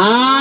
Ah!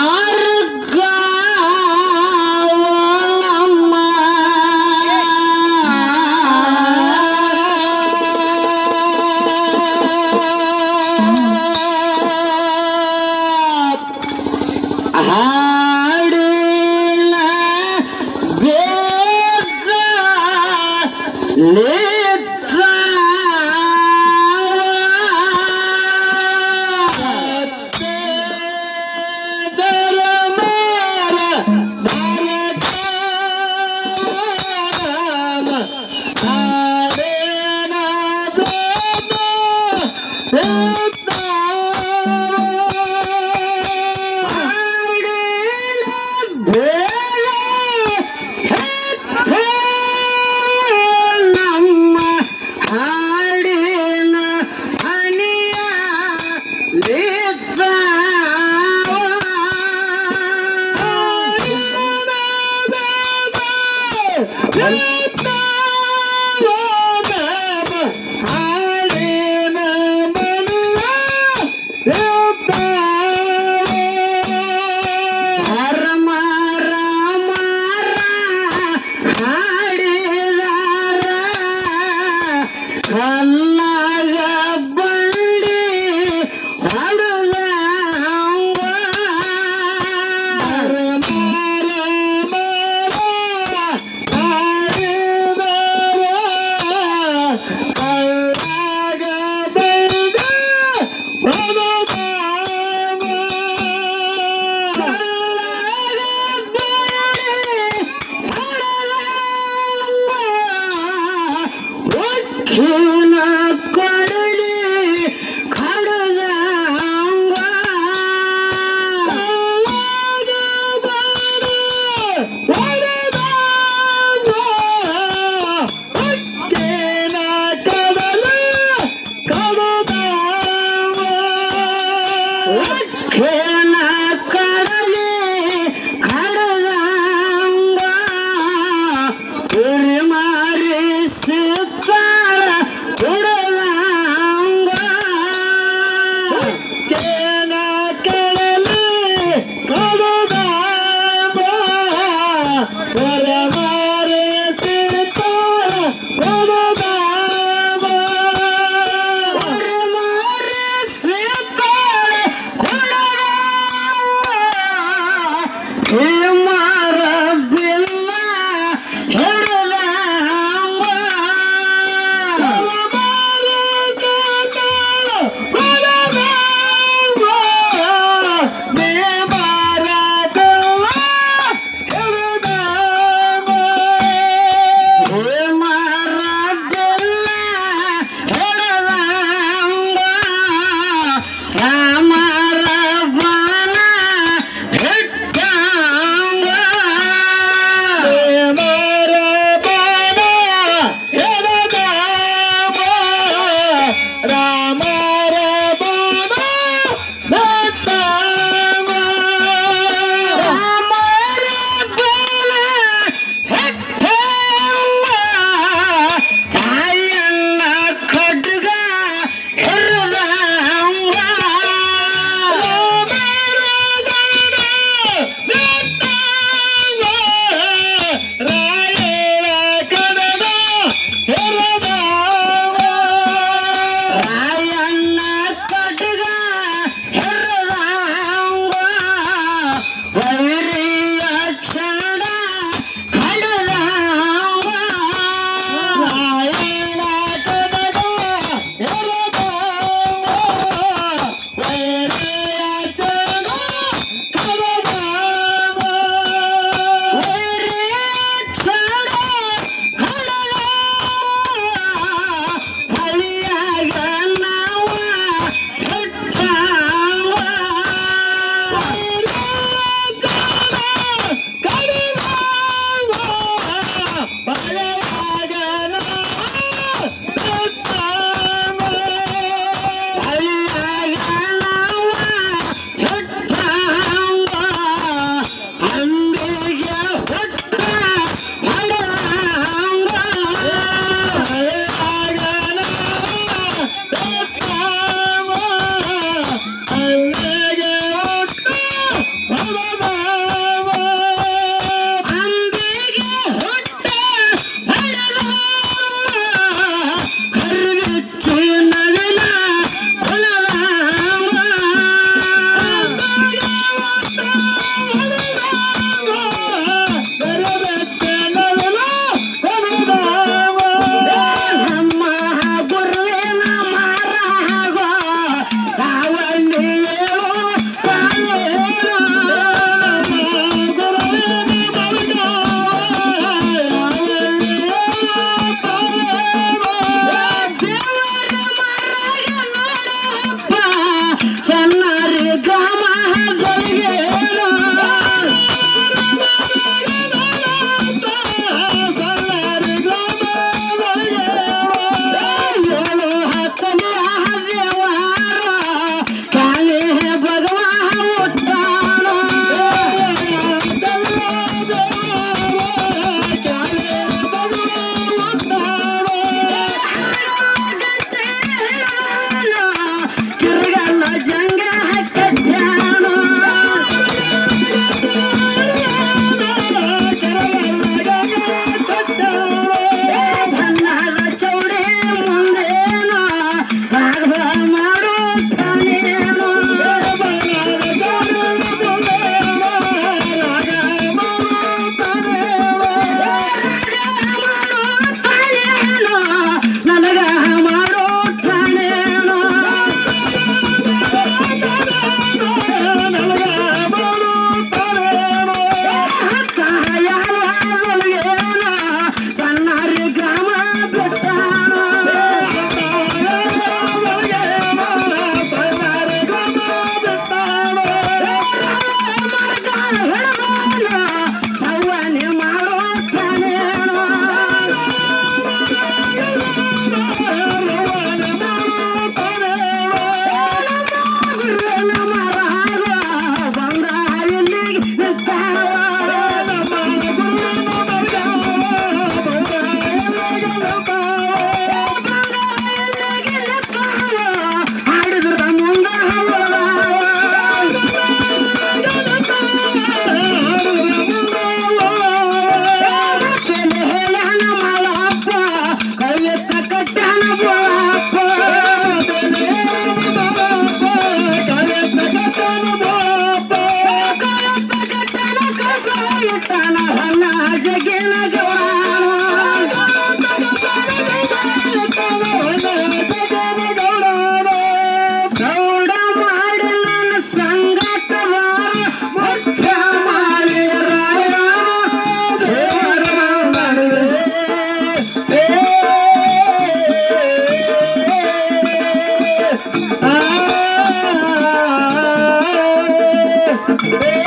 Hey!